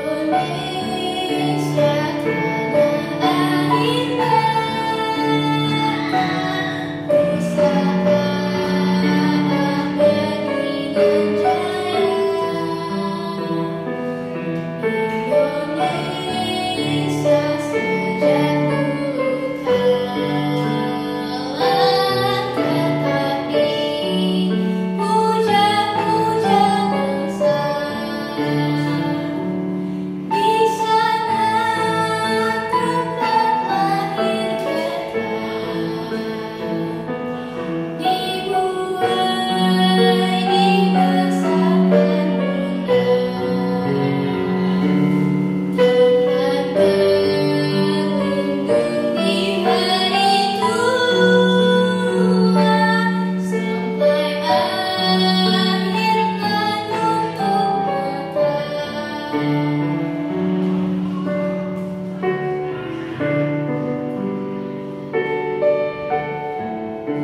your name.